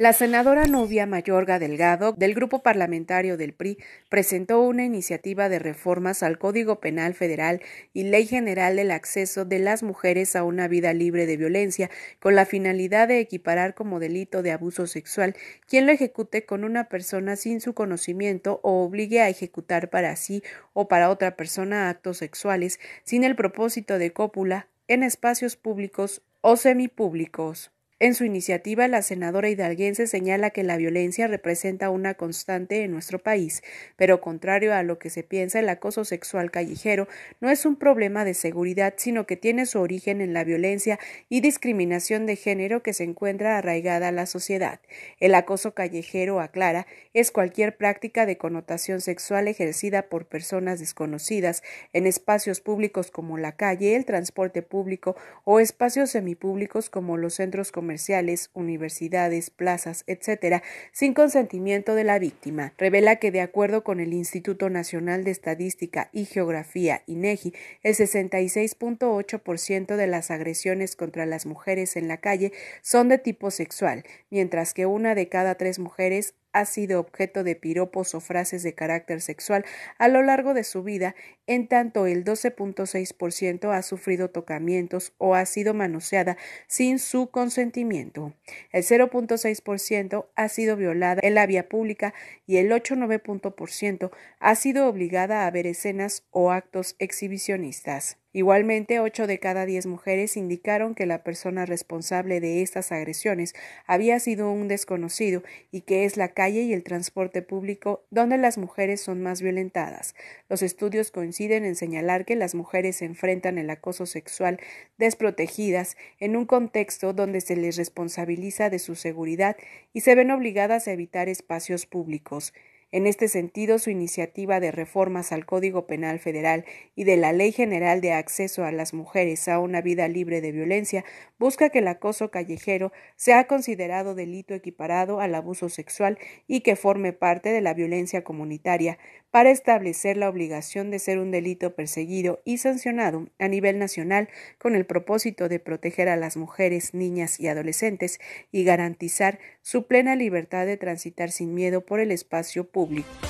La senadora Nubia Mayorga Delgado, del Grupo Parlamentario del PRI, presentó una iniciativa de reformas al Código Penal Federal y Ley General del Acceso de las Mujeres a una vida libre de violencia, con la finalidad de equiparar como delito de abuso sexual quien lo ejecute con una persona sin su conocimiento o obligue a ejecutar para sí o para otra persona actos sexuales sin el propósito de cópula en espacios públicos o semipúblicos. En su iniciativa, la senadora hidalguense señala que la violencia representa una constante en nuestro país, pero contrario a lo que se piensa, el acoso sexual callejero no es un problema de seguridad, sino que tiene su origen en la violencia y discriminación de género que se encuentra arraigada a la sociedad. El acoso callejero, aclara, es cualquier práctica de connotación sexual ejercida por personas desconocidas en espacios públicos como la calle, el transporte público o espacios semipúblicos como los centros comerciales comerciales, universidades, plazas, etc., sin consentimiento de la víctima. Revela que, de acuerdo con el Instituto Nacional de Estadística y Geografía, INEGI, el 66.8% de las agresiones contra las mujeres en la calle son de tipo sexual, mientras que una de cada tres mujeres ha sido objeto de piropos o frases de carácter sexual a lo largo de su vida, en tanto el 12.6% ha sufrido tocamientos o ha sido manoseada sin su consentimiento. El 0.6% ha sido violada en la vía pública y el 8.9% ha sido obligada a ver escenas o actos exhibicionistas. Igualmente, ocho de cada diez mujeres indicaron que la persona responsable de estas agresiones había sido un desconocido y que es la calle y el transporte público donde las mujeres son más violentadas. Los estudios coinciden en señalar que las mujeres se enfrentan el acoso sexual desprotegidas en un contexto donde se les responsabiliza de su seguridad y se ven obligadas a evitar espacios públicos. En este sentido, su iniciativa de reformas al Código Penal Federal y de la Ley General de Acceso a las Mujeres a una vida libre de violencia busca que el acoso callejero sea considerado delito equiparado al abuso sexual y que forme parte de la violencia comunitaria, para establecer la obligación de ser un delito perseguido y sancionado a nivel nacional con el propósito de proteger a las mujeres, niñas y adolescentes y garantizar su plena libertad de transitar sin miedo por el espacio público. público.